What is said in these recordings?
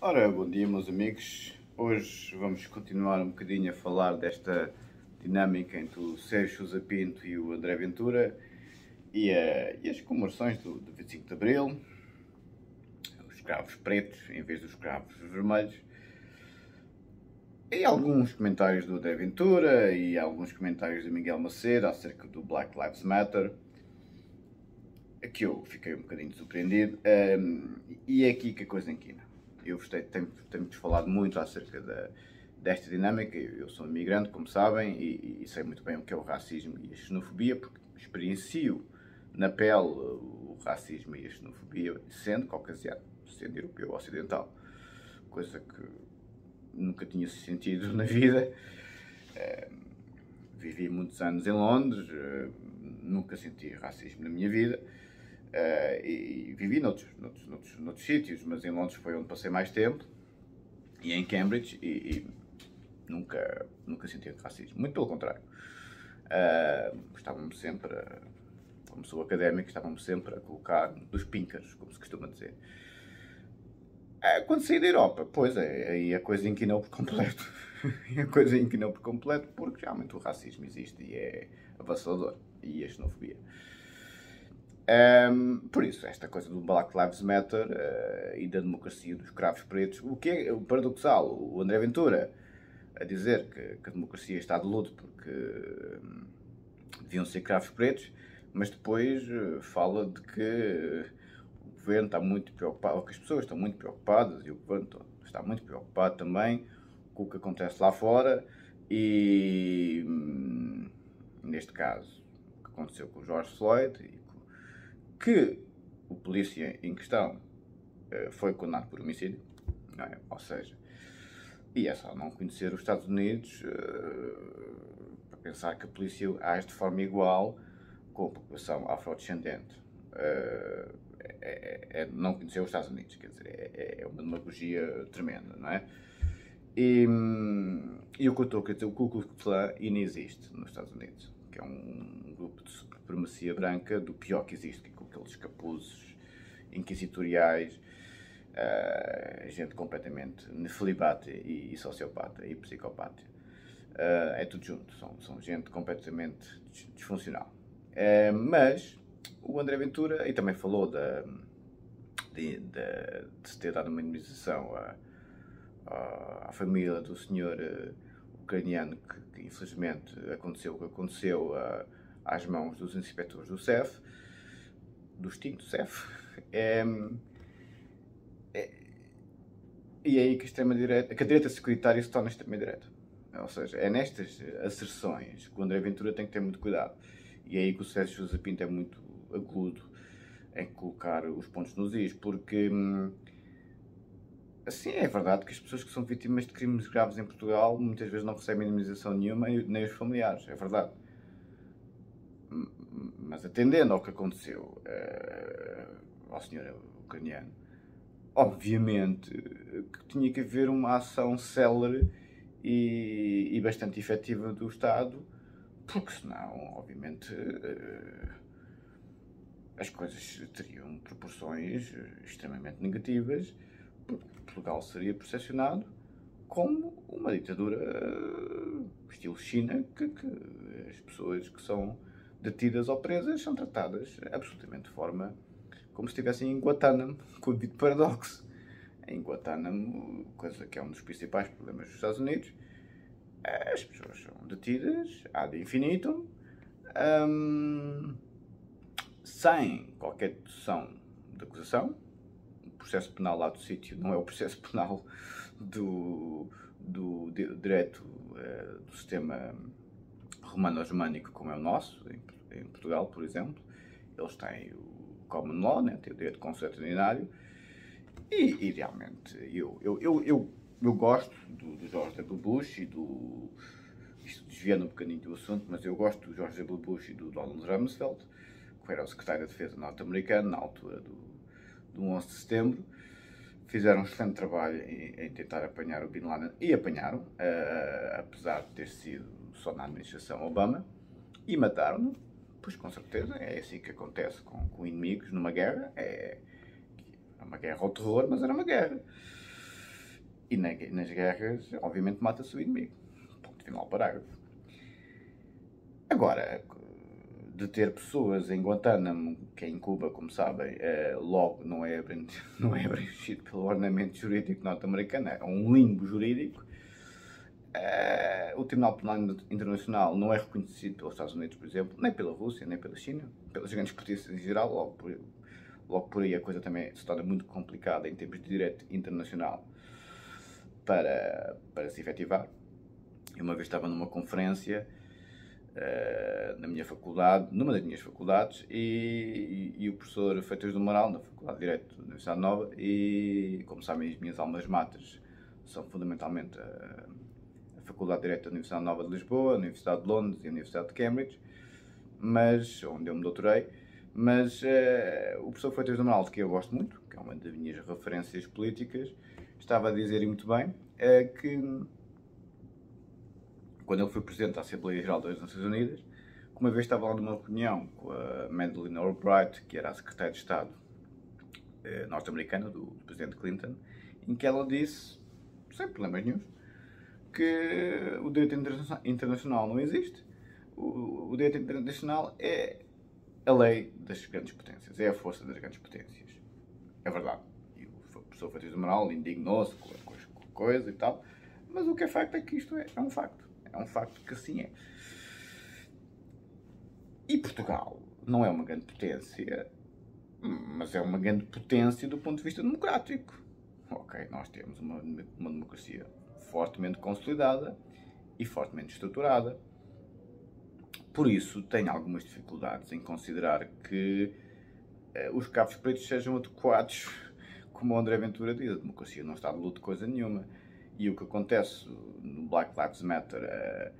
Ora, bom dia meus amigos. Hoje vamos continuar um bocadinho a falar desta dinâmica entre o Sérgio Sousa Pinto e o André Ventura e, uh, e as comemorações do, do 25 de Abril, os escravos pretos em vez dos escravos vermelhos, e alguns comentários do André Ventura e alguns comentários do Miguel Macedo acerca do Black Lives Matter, que eu fiquei um bocadinho surpreendido, um, e é aqui que a coisa enquina. Eu tenho, tenho falado muito acerca da, desta dinâmica, eu sou imigrante, como sabem, e, e sei muito bem o que é o racismo e a xenofobia, porque experiencio na pele o racismo e a xenofobia, sendo caucasiano, sendo europeu ocidental, coisa que nunca tinha sentido na vida. Vivi muitos anos em Londres, nunca senti racismo na minha vida. Uh, e, vivi noutros, noutros, noutros, noutros sítios, mas em Londres foi onde passei mais tempo, e em Cambridge, e, e nunca, nunca senti racismo. Muito pelo contrário. Uh, estavam-me sempre, a, como sou académico, estavam-me sempre a colocar dos píncaros, como se costuma dizer. Uh, quando saí da Europa, pois é, aí a coisa inquinou por completo. a coisa inquinou por completo, porque realmente o racismo existe e é avassalador, e a xenofobia. Um, por isso, esta coisa do Black Lives Matter uh, e da democracia dos cravos pretos, o que é paradoxal? O André Ventura a dizer que, que a democracia está de luto porque um, deviam ser cravos pretos, mas depois uh, fala de que o governo está muito preocupado, ou que as pessoas estão muito preocupadas e o governo está muito preocupado também com o que acontece lá fora e, hum, neste caso, o que aconteceu com o George Floyd que o polícia em questão uh, foi condenado por homicídio, é? ou seja, e é só não conhecer os Estados Unidos uh, para pensar que a polícia age de forma igual com a população afrodescendente. Uh, é, é, é, não conhecer os Estados Unidos, quer dizer, é, é uma demagogia tremenda, não é? E, e o que eu estou a dizer, o Ku Klux Klan ainda existe nos Estados Unidos, que é um grupo de supremacia branca do pior que existe, aqueles capuzes inquisitoriais, uh, gente completamente nefilibate e, e, sociopata e psicopata. Uh, é tudo junto, são, são gente completamente disfuncional. Uh, mas o André Ventura, e também falou da, de, de, de se ter dado uma indemnização à, à, família do senhor ucraniano que, que, infelizmente aconteceu o que aconteceu às mãos dos inspectores do CEF do extinto CEF. É, é, e é aí que a extrema-direita, que a direita securitária se torna extrema-direita. Ou seja, é nestas asserções que o André Ventura tem que ter muito cuidado. E é aí que o Sérgio José Pinto é muito agudo em colocar os pontos nos is, porque hum, assim é verdade que as pessoas que são vítimas de crimes graves em Portugal muitas vezes não recebem indemnização nenhuma, nem os familiares, é verdade mas atendendo ao que aconteceu uh, ao senhor ucraniano, obviamente que tinha que haver uma ação célere e, e bastante efetiva do Estado, porque senão, obviamente, uh, as coisas teriam proporções extremamente negativas, Portugal seria percepcionado como uma ditadura uh, estilo China, que, que as pessoas que são detidas ou presas são tratadas absolutamente de forma como se estivessem em Guantánamo, com o devido paradoxo. Em Guantánamo, coisa que é um dos principais problemas dos Estados Unidos, as pessoas são detidas ad infinitum, um, sem qualquer dedução de acusação. O processo penal lá do sítio não é o processo penal do, do, direito uh, do sistema romano-germânico como é o nosso, em, em, Portugal, por exemplo, eles têm o common law, né, têm o direito consuetudinário, e, e realmente eu, eu, eu, eu, eu gosto do, do George W. Bush e do. Isto desviando um bocadinho do assunto, mas eu gosto do George W. Bush e do Donald Rumsfeld, que era o secretário da Defesa norte-americano na altura do, do 11 de setembro. Fizeram um excelente trabalho em, em tentar apanhar o Bin Laden e apanharam, uh, apesar de ter sido só na administração Obama, e mataram-no. Pois com certeza é assim que acontece com, com inimigos numa guerra. É, é uma guerra ao terror, mas era uma guerra. E na, nas guerras, obviamente, mata-se o inimigo. Ponto final, parágrafo. Agora, de ter pessoas em Guantánamo, que é em Cuba, como sabem, é, logo não é, não é abrangido pelo ordenamento jurídico norte-americano, é um limbo jurídico. É, o Tribunal Penal Internacional não é reconhecido pelos Estados Unidos, por exemplo, nem pela Rússia, nem pela China, pelas grandes potências em geral, logo por, logo por aí a coisa também se torna muito complicada em termos de direito internacional para, para se efetivar. Eu uma vez estava numa conferência na minha faculdade, numa das minhas faculdades, e, e, e o professor Feitas do Moral, na Faculdade de Direito da Universidade Nova, e como sabem, as minhas almas matas são fundamentalmente a, a Faculdade de Direito da Universidade Nova de Lisboa, a Universidade de Londres e a Universidade de Cambridge, mas, onde eu me doutorei, mas uh, o professor Freitas do Amaral, que eu gosto muito, que é uma das minhas referências políticas, estava a dizer, e muito bem, uh, que quando ele foi presidente da Assembleia Geral das Nações Unidas, uma vez estava lá numa reunião com a Madeleine Albright, que era a secretária de Estado uh, norte-americana do, do presidente Clinton, em que ela disse, sem problemas nenhum, que o direito internacional não existe, o, o direito internacional é a lei das grandes potências, é a força das grandes potências. É verdade. E o professor Fatias do Moral indignou-se com, com, com coisa e tal, mas o que é facto é que isto é, é um facto. É um facto que assim é. E Portugal não é uma grande potência, mas é uma grande potência do ponto de vista democrático. Ok, nós temos uma, uma democracia fortemente consolidada e fortemente estruturada por isso, tenho algumas dificuldades em considerar que eh, os cabos pretos sejam adequados, como o André Ventura diz, a democracia não está de luto coisa nenhuma. E o que acontece no Black Lives Matter eh,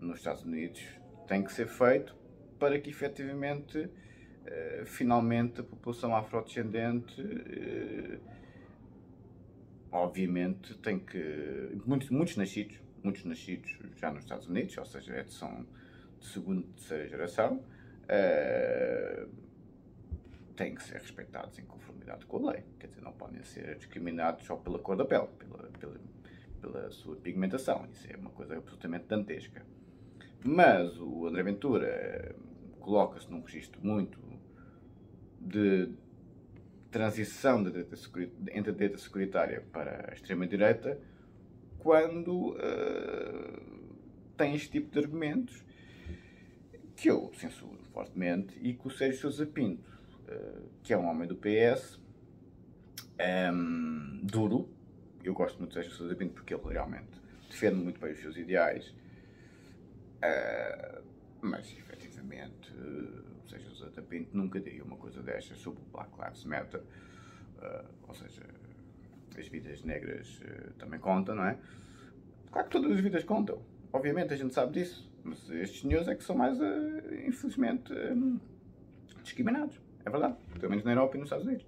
nos Estados Unidos tem que ser feito para que efetivamente, eh, finalmente, a população afrodescendente obviamente tem que. Muitos, muitos nascidos, muitos nascidos já nos Estados Unidos, ou seja, são de segunda e terceira geração têm que ser respeitados em conformidade com a lei. Quer dizer, não podem ser discriminados só pela cor da pele, pela, pela, pela sua pigmentação. Isso é uma coisa absolutamente dantesca. Mas o André Ventura eh, coloca-se num registro muito de transição de direita entre a direita securitária para a extrema-direita quando uh, tem este tipo de argumentos que eu censuro fortemente, e que o Sérgio Sousa Pinto, uh, que é um homem do PS, um, ehm, duro, eu gosto muito do Sérgio Sousa Pinto porque ele realmente defende muito bem os seus ideais, uh, mas efetivamente uh, Sérgio Sousa Pinto nunca diria uma coisa destas sobre o Black Lives Matter, ou seja, as vidas negras também contam, não é? Claro que todas as vidas contam, obviamente a gente sabe disso. Mas estes senhores é que são mais, uh, infelizmente, discriminados. É verdade. Pelo menos na Europa e nos Estados Unidos.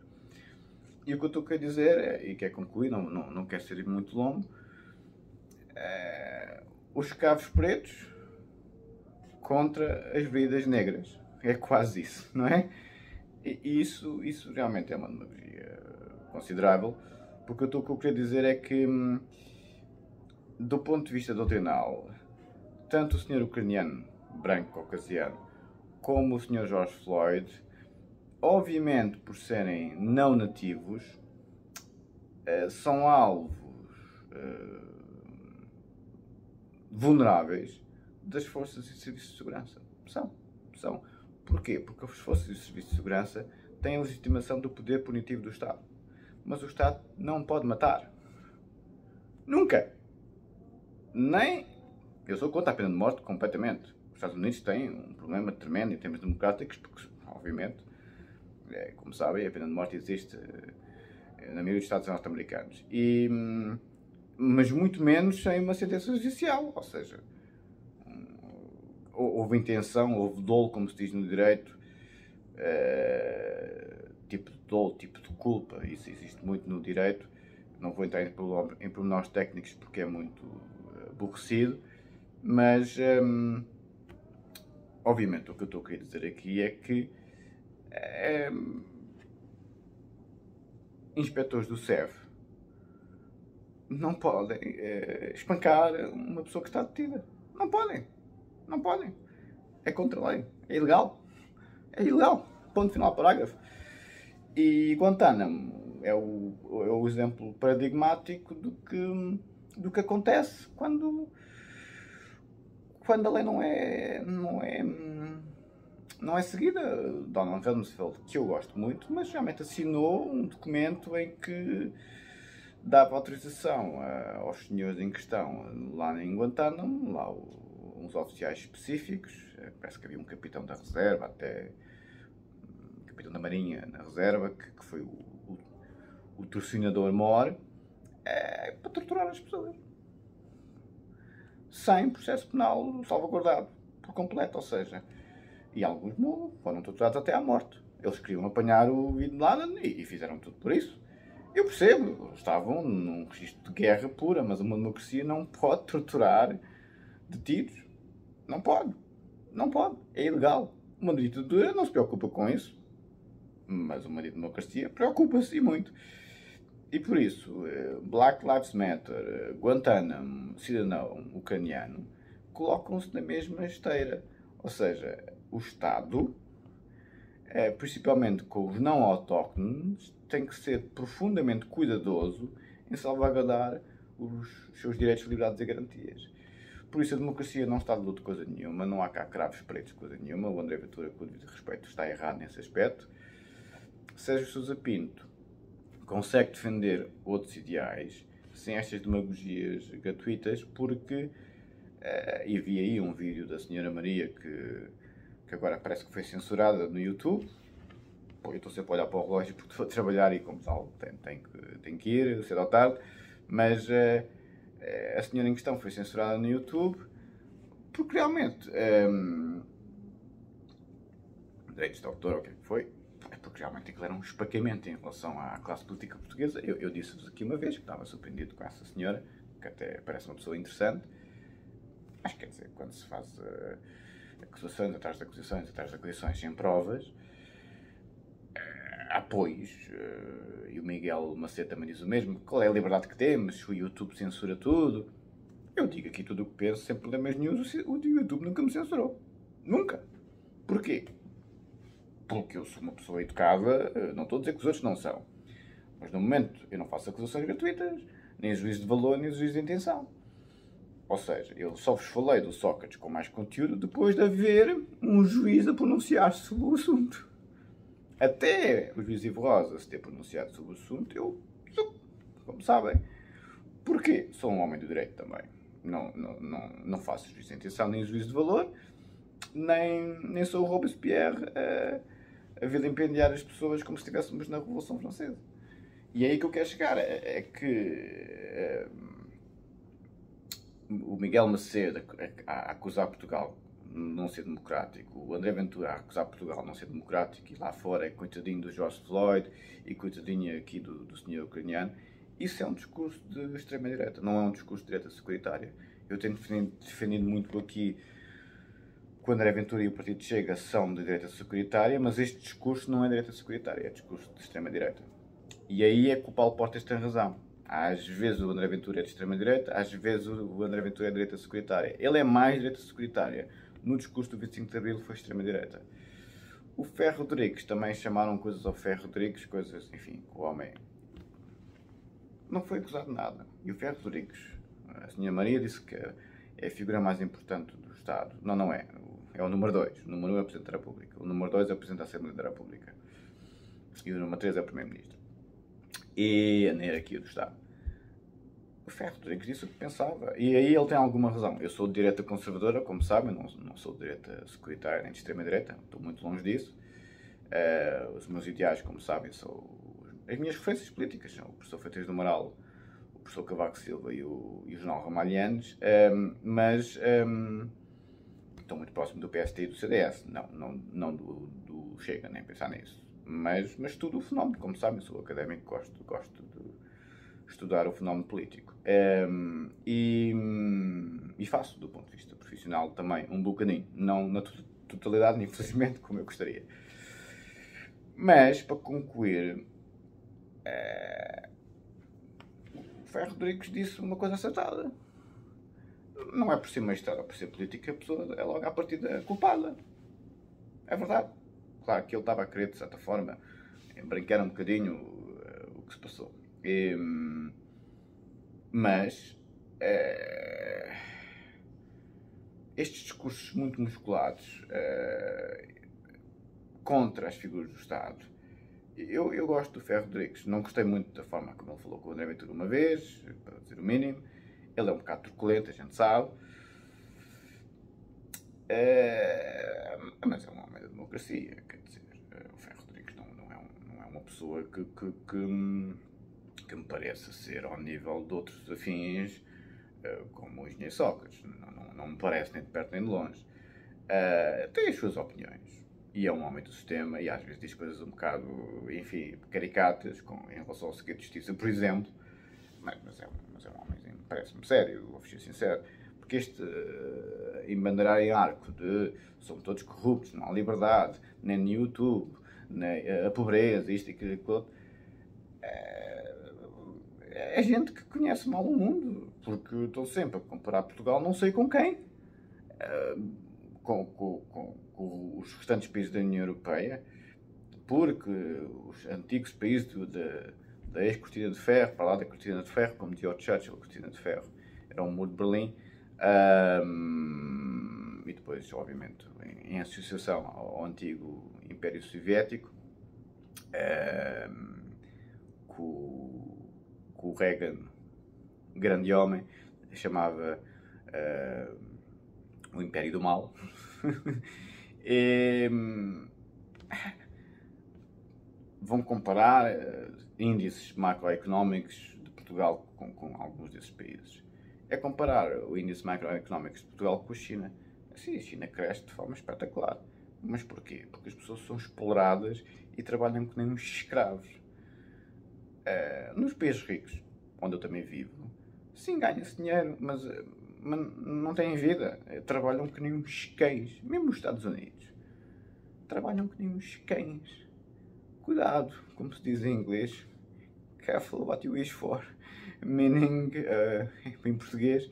E o que eu estou a dizer, é, e quero concluir, não, não, não quero ser muito longo, é, os cavos pretos contra as vidas negras. É quase isso, não é? E isso, isso realmente é uma demagogia considerável, porque o que eu queria dizer é que, hum, do ponto de vista doutrinal, tanto o senhor ucraniano branco caucasiano como o senhor George Floyd, obviamente por serem não nativos, eh, são alvos eh, vulneráveis das forças e serviços de segurança. São. São. Porquê? Porque as forças e serviços de segurança têm a legitimação do poder punitivo do Estado. Mas o Estado não pode matar. Nunca. Nem eu sou contra a pena de morte completamente. Os Estados Unidos têm um problema tremendo em termos democráticos, porque, obviamente, como sabem, a pena de morte existe eh, na maioria dos Estados norte-americanos. E, hum, mas muito menos sem uma sentença judicial, ou seja, houve intenção, houve dolo, como se diz no direito, é, tipo de dolo, tipo de culpa, isso existe muito no direito. Não vou entrar em pormenores técnicos porque é muito eh, aborrecido, mas, hum, obviamente, o que eu estou a querer dizer aqui é que hum, inspectores do SEV não podem é, espancar uma pessoa que está detida. Não podem. Não podem. É contra a lei. É ilegal. É ilegal. Ponto final, parágrafo. E Guantánamo é o, é o exemplo paradigmático do que, do que acontece quando, quando a lei não é, não é, não é seguida. Donald Rumsfeld, que eu gosto muito, mas realmente assinou um documento em que dava autorização a, aos senhores em questão lá em Guantánamo, lá o, uns oficiais específicos, eh, parece que havia um capitão da reserva, até um capitão da marinha na reserva, que, que foi o, o, o torcinador mor, é, para torturar as pessoas. Sem processo penal salvaguardado por completo, ou seja, e alguns foram torturados até à morte. Eles queriam apanhar o Bin Laden e, e fizeram tudo por isso. Eu percebo, estavam num registro de guerra pura, mas uma democracia não pode torturar detidos. Não pode. Não pode. É ilegal. Uma ditadura não se preocupa com isso, mas uma democracia preocupa-se e muito. E por isso, eh, Black Lives Matter, eh, Guantánamo, cidadão ucraniano, colocam-se na mesma esteira. Ou seja, o Estado, eh, principalmente com os não autóctones, tem que ser profundamente cuidadoso em salvaguardar os seus direitos, liberdades e garantias. Por isso a democracia não está de luto coisa nenhuma, não há cá cravos pretos coisa nenhuma. O André Ventura, com devido respeito, está errado nesse aspecto. Sérgio Sousa Pinto consegue defender outros ideais sem estas demagogias gratuitas, porque uh, e vi aí um vídeo da senhora Maria que, que agora parece que foi censurada no YouTube, Pô, eu estou sempre a olhar para o relógio porque estou a trabalhar e, como tal, tenho, tenho, que, tenho que ir, cedo ou tarde. Mas uh, a senhora em questão foi censurada no YouTube porque realmente. Um, ehm, direitos de autor, o que é foi? É porque realmente aquilo era um espacamento em relação à classe política portuguesa. Eu, eu disse-vos aqui uma vez que estava surpreendido com essa senhora, que até parece uma pessoa interessante. Mas quer dizer, quando se faz uh, acusações atrás de acusações, atrás de acusações sem provas, apoios, uh, e o Miguel Macedo também diz o mesmo, qual é a liberdade que temos, o YouTube censura tudo. Eu digo aqui tudo o que penso, sem problemas nenhum, o YouTube nunca me censurou. Nunca. Porquê? Porque eu sou uma pessoa educada, eh, não estou a dizer que os outros não são. Mas no momento eu não faço acusações gratuitas, nem juízo de valor, nem juízo de intenção. Ou seja, eu só vos falei do Sócrates com mais conteúdo depois de haver um juiz a pronunciar-se sobre o assunto até o juiz Ivo Rosa se ter pronunciado sobre o assunto, eu, como sabem, porque sou um homem do direito também. Não, não, não, não faço juízo de intenção nem juízo de valor, nem, nem sou o Robespierre a, a vilipendiar as pessoas como se estivéssemos na Revolução Francesa. E é aí que eu quero chegar, é, é que é, o Miguel Macedo a, acusar Portugal não ser democrático, o André Ventura a acusar Portugal não ser democrático e lá fora é coitadinho do George Floyd e coitadinho aqui do, do senhor ucraniano, isso é um discurso de extrema-direita, não é um discurso de direita securitária. Eu tenho defendido, defendido muito aqui que o André Ventura e o Partido Chega são de direita securitária, mas este discurso não é direita securitária, é discurso de extrema-direita. E aí é que o Paulo Portas tem razão. Às vezes o André Ventura é de extrema-direita, às vezes o André Ventura é de direita securitária. Ele é mais direita securitária no discurso do 25 de Abril foi extrema-direita. O Ferro Rodrigues também chamaram coisas ao Ferro Rodrigues, coisas, enfim, o homem não foi acusado de nada. E o Ferro Rodrigues, a senhora Maria disse que é a figura mais importante do Estado. Não, não é. É o número 2. O número 1 é o Presidente da República. O número 2 é o Presidente da Assembleia da República. E o número 3 é o Primeiro-Ministro. E a hierarquia do Estado o Ferro Rodrigues disse o que pensava. E aí ele tem alguma razão. Eu sou de direita conservadora, como sabem, não, não sou de direita securitária nem de extrema-direita, estou muito longe disso. Uh, os meus ideais, como sabem, são as minhas referências políticas são o professor Freitas do Moral, o professor Cavaco Silva e o, e o Jornal Ramalhianes, um, ehm, mas um, ehm, estou muito próximo do PST e do CDS, não, não, não do, do Chega, nem pensar nisso. Mas, mas tudo o fenómeno, como sabem, sou académico, gosto, gosto de estudar o fenómeno político. Um, ehm, e, e, faço, do ponto de vista profissional, também um bocadinho. Não na totalidade, infelizmente, como eu gostaria. Mas, para concluir, uh, Ferro Rodrigues disse uma coisa acertada. Não é por ser magistrado ou por ser política, a pessoa é logo à partida culpada. É verdade. Claro que ele estava a querer, de certa forma, brincar um bocadinho uh, o que se passou. E, mas uh, estes discursos muito musculados uh, contra as figuras do Estado eu, eu gosto do Ferro Rodrigues. Não gostei muito da forma como ele falou com o André Ventura uma vez, para dizer o mínimo. Ele é um bocado truculento, a gente sabe. Mas é um homem da democracia, quer dizer, o Ferro Rodrigues não, não, é, um, não é uma pessoa que, que, que, que, me parece ser ao nível de outros afins, eh, como o engenheiro Sócrates. Não, não, não me parece nem de perto nem de longe. Uh, tem as suas opiniões e é um homem do sistema e às vezes diz coisas um bocado, enfim, caricatas com, em relação ao segredo de justiça, por exemplo. Mas, mas, é, mas é um homem, parece-me sério, vou ser sincero. Porque este uh, embandeirar em arco de somos todos corruptos, não há liberdade, nem no YouTube, uh, a pobreza, isto e aquilo, aquilo é, é gente que conhece mal o mundo, porque estou sempre a comparar Portugal não sei com quem. Uh, com, com, com com os restantes países da União Europeia, porque os antigos países do, da, da ex-cortina de ferro, para lá da cortina de ferro, como dizia o Churchill, a cortina de ferro era o muro de Berlim, um, e depois, obviamente, em, em, associação ao, antigo Império Soviético, um, com, com o Reagan, grande homem, chamava uh, o Império do Mal. E, ehm, vão comparar uh, índices macroeconómicos de Portugal com, com, alguns desses países. É comparar o índice macroeconómico de Portugal com a China. Sim, a China cresce de forma espetacular. Mas porquê? Porque as pessoas são exploradas e trabalham como nem uns escravos. Uh, nos países ricos, onde eu também vivo, sim, ganha-se dinheiro, mas uh, mas não têm vida. Trabalham que nem uns cães. Mesmo nos Estados Unidos. Trabalham que nem uns cães. Cuidado, como se diz em inglês. Careful what you wish for. Meaning, uh, em português,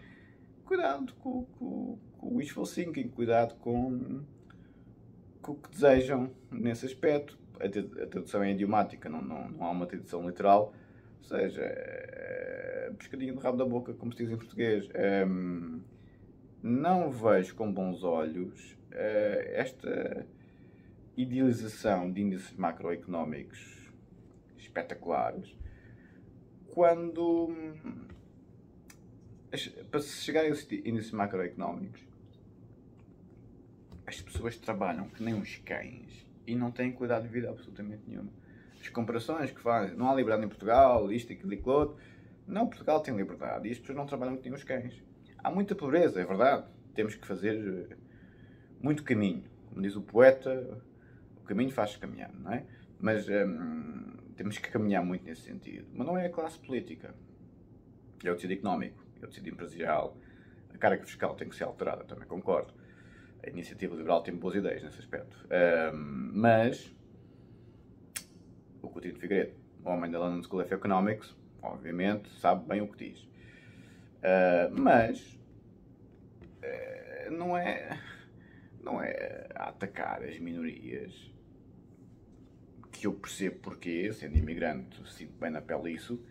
cuidado com, com, com o wishful thinking. Cuidado com, o que desejam nesse aspecto. A, tradução é idiomática, não, não, não há uma tradução literal. Ou seja, pescadinho do rabo da boca, como se diz em português. Um, não vejo com bons olhos uh, esta idealização de índices macroeconómicos espetaculares quando para se chegar a esses índices macroeconómicos as pessoas trabalham que nem uns cães e não têm cuidado de vida absolutamente nenhuma. As comparações que fazem, não há liberdade em Portugal, isto, aquilo aquilo outro, não, Portugal tem liberdade e as pessoas não trabalham que nem os cães. Há muita pobreza, é verdade. Temos que fazer eh, muito caminho. Como diz o poeta, o caminho faz caminhando, não é? Mas hum, temos que caminhar muito nesse sentido. Mas não é a classe política. É o tecido económico, é o tecido empresarial. A carga fiscal tem que ser alterada, também concordo. A iniciativa liberal tem boas ideias nesse aspecto. Um, mas o Coutinho de Figueiredo, o homem da London School of Economics, obviamente, sabe bem o que diz. Uh, mas uh, não é não é atacar as minorias que eu percebo porque, sendo imigrante, sinto bem na pele isso,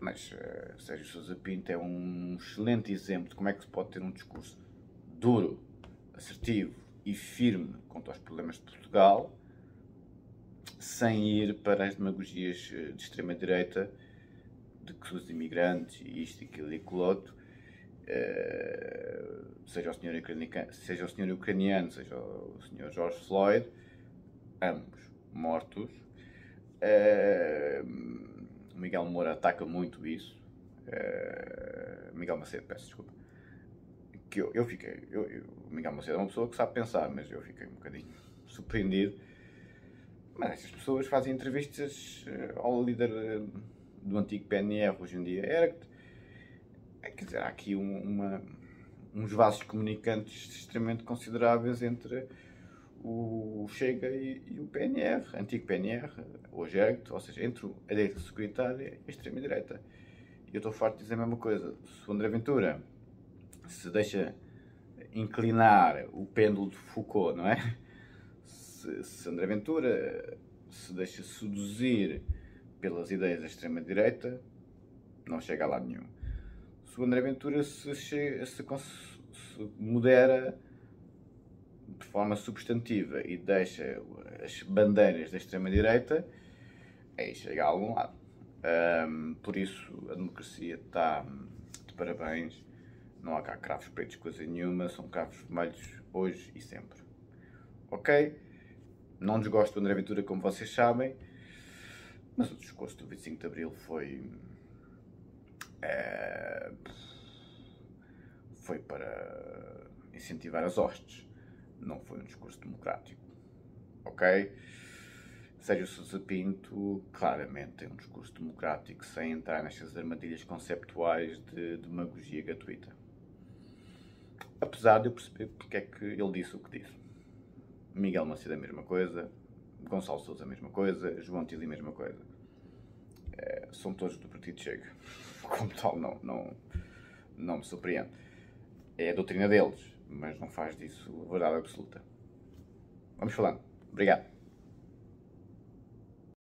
mas uh, Sérgio Sousa Pinto é um excelente exemplo de como é que se pode ter um discurso duro, assertivo e firme contra os problemas de Portugal sem ir para as demagogias de extrema-direita de que os imigrantes, e isto, aquilo e aquilo outro, uh, seja, o senhor ucraniano, seja o senhor ucraniano, seja o senhor George Floyd, ambos mortos. Uh, Miguel Moura ataca muito isso. Miguel Macedo, peço desculpa. Que eu, eu fiquei. Eu, eu, Miguel Macedo é uma pessoa que sabe pensar, mas eu fiquei um bocadinho surpreendido. Mas essas pessoas fazem entrevistas ao líder do antigo PNR hoje em dia era é, quer dizer, há aqui um, uma, uns vasos comunicantes extremamente consideráveis entre o Chega e, e o PNR, antigo PNR, hoje ERGT, ou seja, entre a direita securitária e a extrema-direita. eu estou farto de dizer a mesma coisa. Se o André Ventura se deixa inclinar o pêndulo de Foucault, não é? Se, se André Ventura se deixa seduzir pelas ideias da extrema-direita, não chega a lado nenhum. Se o André Ventura se, se, se, se modera de forma substantiva e deixa as bandeiras da extrema-direita, aí chega a algum lado. Um, por isso, a democracia está de parabéns. Não há cá cravos pretos, coisa nenhuma. São cravos vermelhos hoje e sempre. Ok? Não desgosto do André Ventura, como vocês sabem. Mas o discurso do 25 de Abril foi. É, foi para incentivar as hostes. Não foi um discurso democrático. Ok? Sérgio Sousa Pinto claramente tem um discurso democrático sem entrar nestas armadilhas conceptuais de demagogia gratuita. Apesar de eu perceber porque é que ele disse o que disse. Miguel Macedo a mesma coisa, Gonçalo Sousa a mesma coisa, João Tili a mesma coisa. É, são todos do Partido Chega. Como tal, não, não, não me surpreende. É a doutrina deles, mas não faz disso verdade absoluta. Vamos falando. Obrigado.